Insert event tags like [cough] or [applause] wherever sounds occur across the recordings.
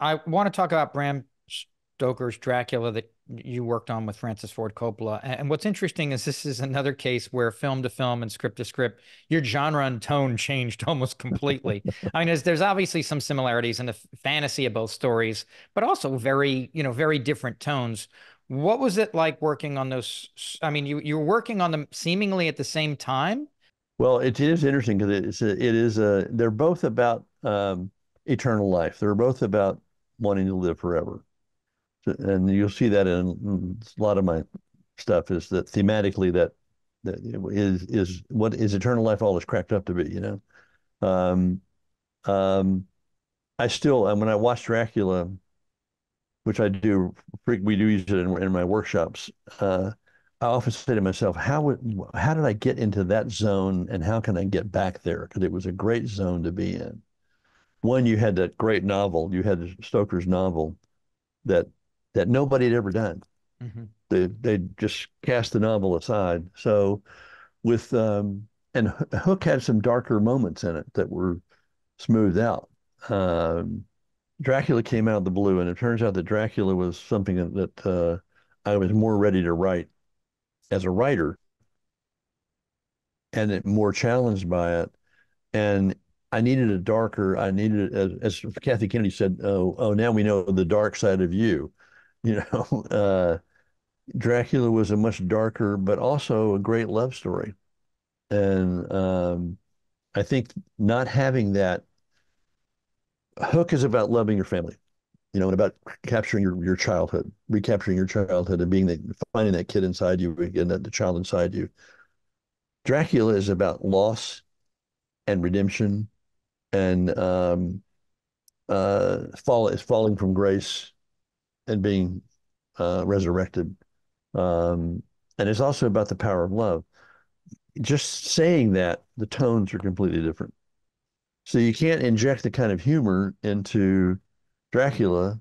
I want to talk about Bram Stoker's Dracula that you worked on with Francis Ford Coppola. And what's interesting is this is another case where film to film and script to script, your genre and tone changed [laughs] almost completely. I mean, there's, there's obviously some similarities in the fantasy of both stories, but also very, you know, very different tones. What was it like working on those? I mean, you you were working on them seemingly at the same time. Well, it is interesting because it's a, it is a they're both about um, eternal life. They're both about wanting to live forever. And you'll see that in a lot of my stuff is that thematically that that is is what is eternal life all is cracked up to be you know? Um um i still when i watch dracula which i do we do use it in, in my workshops uh i often say to myself how would how did i get into that zone and how can i get back there? Because it was a great zone to be in one you had that great novel you had stoker's novel that that nobody had ever done. Mm-hmm. They they just cast the novel aside. So with um, and Hook had some darker moments in it that were smoothed out. Um, Dracula came out of the blue, and it turns out that Dracula was something that, that uh, I was more ready to write as a writer, and it, more challenged by it. And I needed a darker. I needed, as, as Kathy Kennedy said, "Oh, oh, now we know the dark side of you." [laughs] You know, uh, Dracula was a much darker, but also a great love story. And um, I think not having that hook is about loving your family, you know, and about capturing your, your childhood, recapturing your childhood and being that, finding that kid inside you again, that the child inside you. Dracula is about loss and redemption and um, uh, fall is falling from grace and being uh, resurrected. Um, and it's also about the power of love. Just saying that, the tones are completely different. So you can't inject the kind of humor into Dracula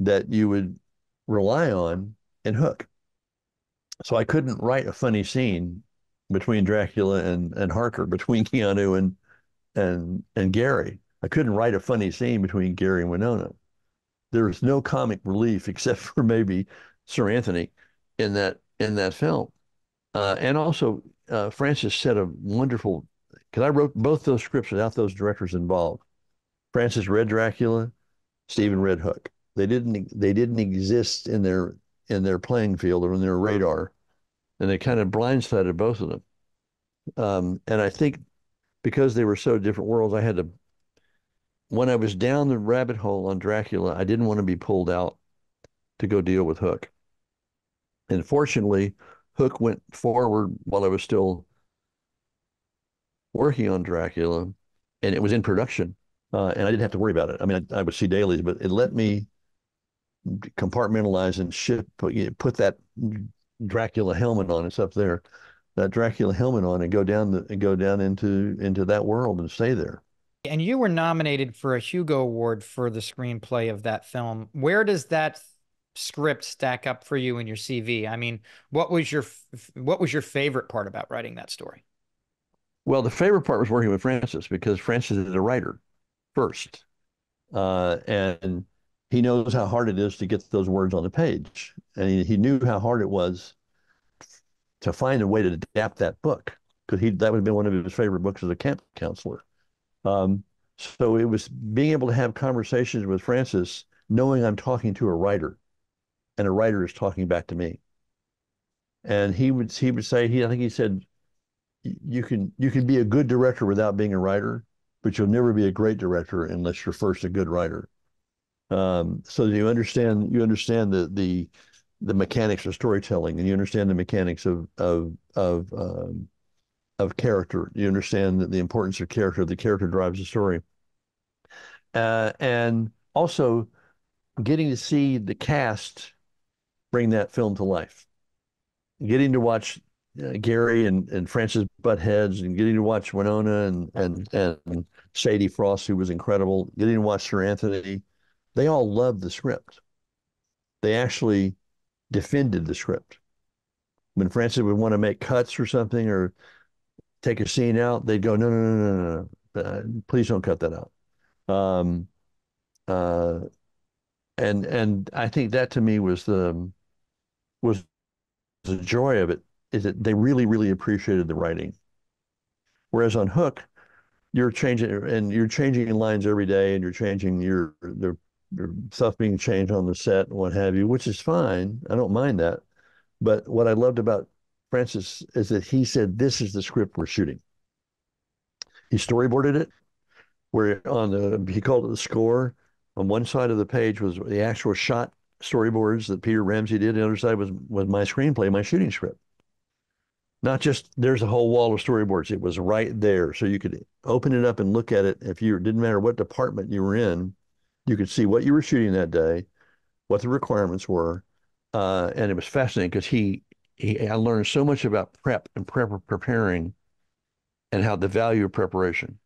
that you would rely on in Hook. So I couldn't write a funny scene between Dracula and, and Harker, between [laughs] Keanu and and and Gary. I couldn't write a funny scene between Gary and Winona There was no comic relief [laughs] except for maybe Sir Anthony in that in that film. Uh, and also, uh, Francis said a wonderful because I wrote both those scripts without those directors involved. Francis read Dracula, Steven read Hook. They didn't they didn't exist in their in their playing field or in their radar, and they kind of blindsided both of them. Um, and I think because they were so different worlds, I had to when I was down the rabbit hole on Dracula, I didn't want to be pulled out to go deal with Hook. And fortunately, Hook went forward while I was still working on Dracula, and it was in production, uh, and I didn't have to worry about it. I mean, I, I would see dailies, but it let me compartmentalize and ship put, you know, put that Dracula helmet on. It's up there, that Dracula helmet on, and go down the, and go down into into that world and stay there. And you were nominated for a Hugo Award for the screenplay of that film. Where does that script stack up for you in your CV? I mean, what was your what was your favorite part about writing that story? Well, the favorite part was working with Francis because Francis is a writer first, uh, and he knows how hard it is to get those words on the page, and he, he knew how hard it was to find a way to adapt that book because he that would have been one of his favorite books as a camp counselor. Um, so it was being able to have conversations with Francis, knowing I'm talking to a writer, and a writer is talking back to me. And he would he would say he I think he said, you can you can be a good director without being a writer, but you'll never be a great director unless you're first a good writer. Um, so you understand you understand the the the mechanics of storytelling, and you understand the mechanics of of of um, of character. You understand the importance of character. The character drives the story. Uh, and also getting to see the cast bring that film to life. Getting to watch uh, Gary and, and Francis butt heads and getting to watch Winona and, and, and Sadie Frost, who was incredible, getting to watch Sir Anthony. They all loved the script. They actually defended the script. When Francis would want to make cuts or something or take a scene out, they'd go, no, no, no, no, no. Uh, please don't cut that out. Um, uh, and and I think that to me was the was the joy of it is that they really really appreciated the writing. Whereas on Hook, you're changing and you're changing lines every day, and you're changing your the stuff being changed on the set and what have you, which is fine. I don't mind that. But what I loved about Francis is that he said, "This is the script we're shooting." He storyboarded it, where on the he called it the score. On one side of the page was the actual shot storyboards that Peter Ramsey did. The other side was was my screenplay, my shooting script. Not just there's a whole wall of storyboards. It was right there, so you could open it up and look at it. If you didn't matter what department you were in, you could see what you were shooting that day, what the requirements were, uh, and it was fascinating because he, he I learned so much about prep and prep preparing, and how the value of preparation.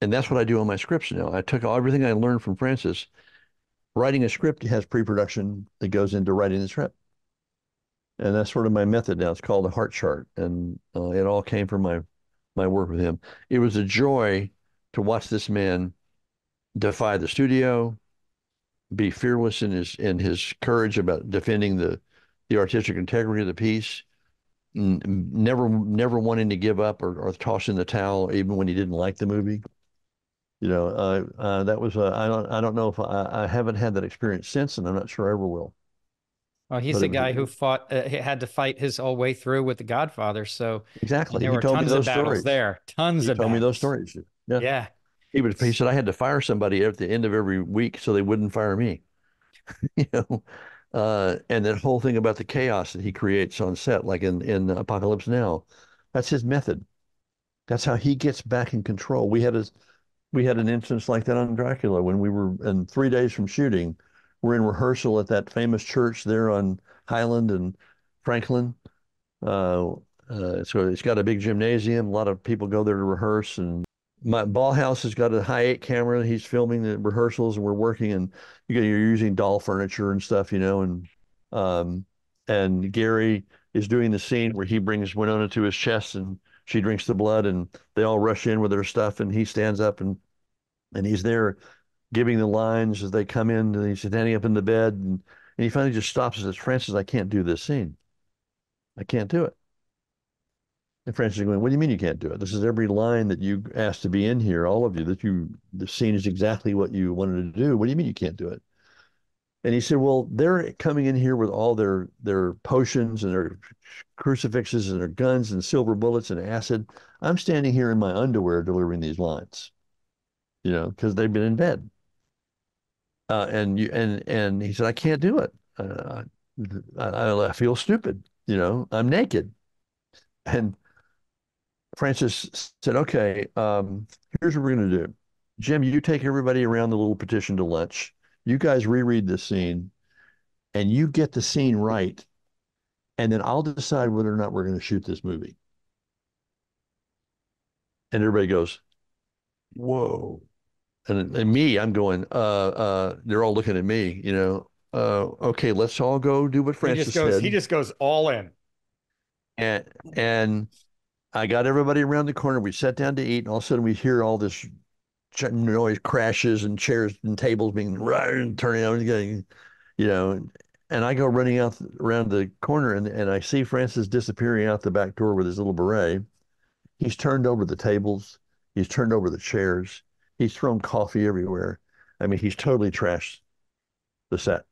And that's what I do on my scripts now. I took everything I learned from Francis. Writing a script has pre-production that goes into writing the script, and that's sort of my method now. It's called a Hart Chart, and uh, it all came from my my work with him. It was a joy to watch this man defy the studio, be fearless in his in his courage about defending the the artistic integrity of the piece, never never wanting to give up or, or toss in the towel even when he didn't like the movie. You know, uh, uh, that was uh, I don't I don't know if I, I haven't had that experience since, and I'm not sure I ever will. Well, he's but the guy who fought, uh, had to fight his whole way through with the Godfather. So exactly, there he were tons of battles stories. there. Tons he of told battles. me those stories. Yeah. yeah. He would. He said I had to fire somebody at the end of every week so they wouldn't fire me. [laughs] you know, uh, and that whole thing about the chaos that he creates on set, like in in Apocalypse Now, that's his method. That's how he gets back in control. We had a we had an instance like that on Dracula when we were in three days from shooting. We're in rehearsal at that famous church there on Highland and Franklin. Uh, uh, so it's got a big gymnasium. A lot of people go there to rehearse, and Michael Ballhaus has got a Hi8 camera. He's filming the rehearsals, and we're working, and you are using doll furniture and stuff, you know, and um, and Gary is doing the scene where he brings Winona to his chest, and she drinks the blood, and they all rush in with their stuff, and he stands up and and he's there giving the lines as they come in, and he's standing up in the bed, and, and he finally just stops and says, "Francis, I can't do this scene. I can't do it." And Francis is going, What do you mean you can't do it? This is every line that you asked to be in here, all of you, that you, the scene is exactly what you wanted to do. What do you mean you can't do it? And he said, Well, they're coming in here with all their their potions and their crucifixes and their guns and silver bullets and acid. I'm standing here in my underwear delivering these lines, you know, because they've been in bed. Uh, and you and and he said, I can't do it. Uh, I, I feel stupid. You know, I'm naked. And Francis said, okay, um, here's what we're going to do. Jim, you take everybody around the little petition to lunch. You guys reread this scene and you get the scene right. And then I'll decide whether or not we're going to shoot this movie. And everybody goes, whoa. And, and me, I'm going, uh, uh, they're all looking at me, you know, uh, okay, let's all go do what Francis he just goes, said. He just goes all in. And, and I got everybody around the corner. We sat down to eat, and all of a sudden we hear all this noise, crashes, and chairs and tables being and turning out, getting, you know. And I go running out around the corner, and, and I see Francis disappearing out the back door with his little beret. He's turned over the tables. He's turned over the chairs. He's thrown coffee everywhere. I mean, he's totally trashed the set.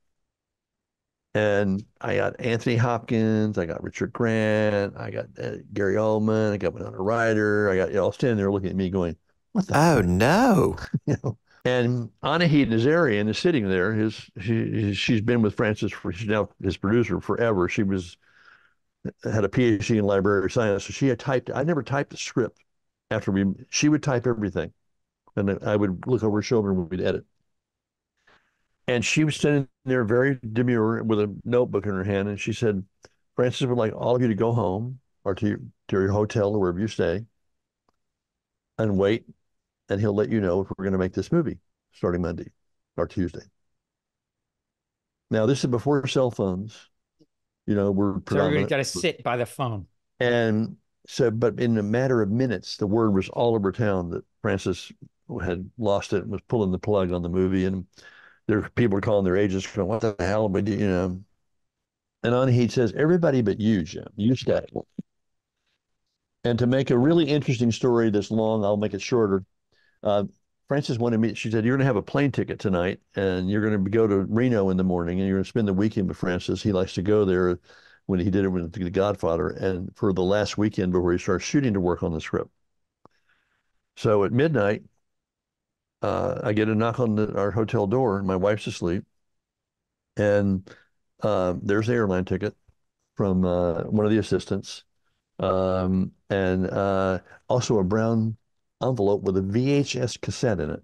And I got Anthony Hopkins, I got Richard Grant, I got uh, Gary Oldman, I got Winona Ryder, I got you all standing there looking at me going, "What the?" Oh no! [laughs] you know. And Anahit Nazarian is sitting there. His she she's been with Francis for she's now his producer forever. She was had a PhD in library science, so she had typed. I never typed the script after we. She would type everything, and I would look over her shoulder and we'd edit. And she was standing there very demure with a notebook in her hand. And she said, Francis would like all of you to go home or to your, to your hotel or wherever you stay and wait. And he'll let you know if we're going to make this movie starting Monday or Tuesday. Now, this is before cell phones. You know, we're so everybody's got to sit by the phone. And so, but in a matter of minutes, the word was all over town that Francis had lost it and was pulling the plug on the movie. And there people are calling their agents going, what the hell? But you know, and on he says, everybody but you, Jim. You stay. And to make a really interesting story this long, I'll make it shorter. Uh, Francis wanted me, she said, You're going to have a plane ticket tonight and you're going to go to Reno in the morning and you're going to spend the weekend with Francis. He likes to go there when he did it with The Godfather and for the last weekend before he starts shooting to work on the script. So at midnight, uh, I get a knock on the, our hotel door. My wife's asleep. And uh, there's the airline ticket from uh, one of the assistants. Um, and uh, also a brown envelope with a VHS cassette in it.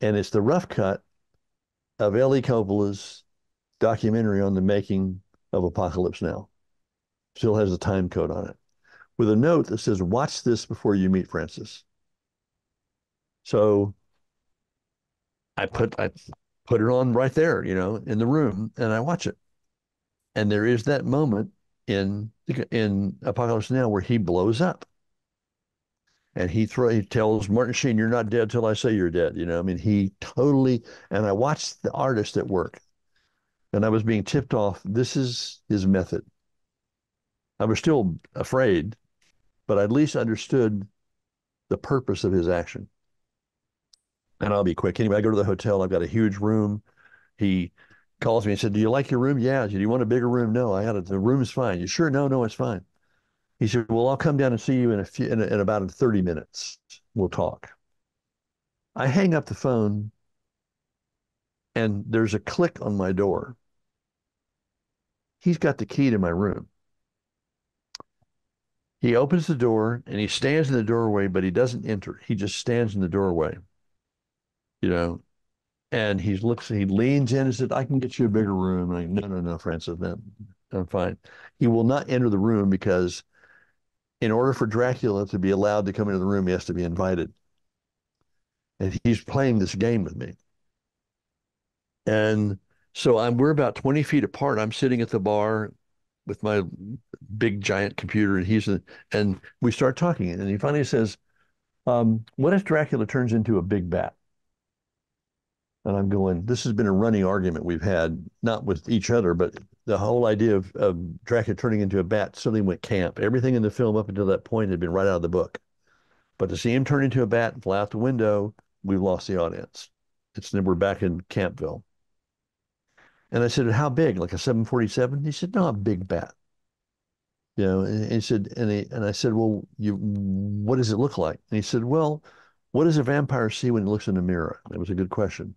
And it's the rough cut of Ellie Coppola's documentary on the making of Apocalypse Now. Still has a time code on it with a note that says, watch this before you meet Francis. So I put I put it on right there, you know, in the room, and I watch it. And there is that moment in in Apocalypse Now where he blows up and he throw he tells Martin Sheen, "You're not dead till I say you're dead." You know, I mean, he totally. And I watched the artist at work, and I was being tipped off. This is his method. I was still afraid, but I at least understood the purpose of his action. And I'll be quick. Anyway, I go to the hotel. I've got a huge room. He calls me and said, "Do you like your room?" Yeah. Do you want a bigger room? No. I had it. The room is fine. You sure? No, no, it's fine. He said, "Well, I'll come down and see you in a few in, a, in about 30 minutes. We'll talk." I hang up the phone, and there's a click on my door. He's got the key to my room. He opens the door and he stands in the doorway, but he doesn't enter. He just stands in the doorway, you know. And he looks, he leans in and said, I can get you a bigger room. And I, no, no, no, Francis, I'm fine. He will not enter the room because in order for Dracula to be allowed to come into the room, he has to be invited. And he's playing this game with me. And so I'm we're about 20 feet apart. I'm sitting at the bar with my big giant computer, and he's and we start talking. And he finally says, um, "What if Dracula turns into a big bat?" And I'm going, this has been a running argument we've had, not with each other, but the whole idea of, of Dracula turning into a bat suddenly went camp. Everything in the film up until that point had been right out of the book. But to see him turn into a bat and fly out the window, we've lost the audience. It's then we're back in Campville. And I said, how big? Like a 747? He said, no, a big bat. You know, and he said, and he, and I said, well, you, what does it look like? And he said, well, what does a vampire see when he looks in a mirror? That was a good question.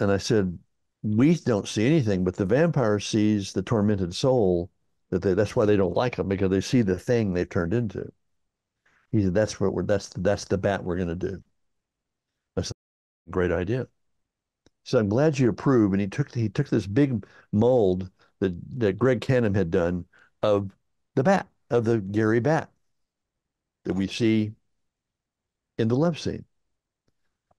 And I said, we don't see anything, but the vampire sees the tormented soul. That they, that's why they don't like them because they see the thing they've turned into. He said, "That's what we're. That's that's the bat we're going to do." That's a great idea. So I'm glad you approve. And he took he took this big mold that that Greg Cannom had done of the bat of the Gary bat that we see in the love scene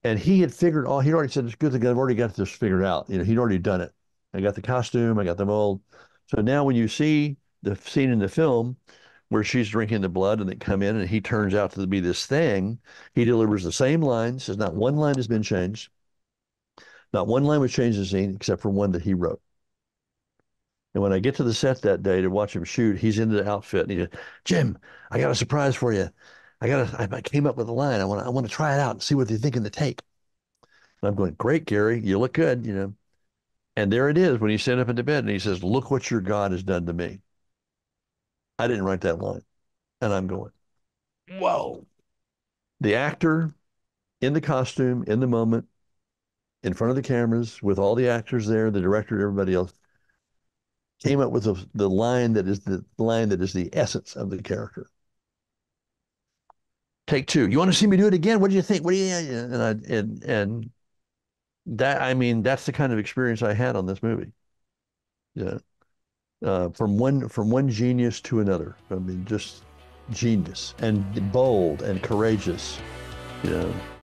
and he had figured all he already said it's good thing I've already got this figured out. You know, he'd already done it. I got the costume, I got the mold. So now when you see the scene in the film where she's drinking the blood and they come in and he turns out to be this thing, he delivers the same lines, says not one line has been changed. Not one line was changed in the scene except for one that he wrote. And when I get to the set that day to watch him shoot, he's in the outfit and he said, Jim, I got a surprise for you. I got I came up with a line. I want to, I want to try it out and see what they think in the take. And I'm going, great, Gary, you look good, you know. And there it is when he's sitting up in the bed and he says, look what your God has done to me. I didn't write that line. And I'm going, whoa. The actor in the costume, in the moment, in front of the cameras, with all the actors there, the director, everybody else, came up with the, the line that is the line that is the essence of the character take two. You want to see me do it again? What do you think? What do you? And I and and that I mean that's the kind of experience I had on this movie. Yeah, uh, from one from one genius to another. I mean, just genius and bold and courageous. Know.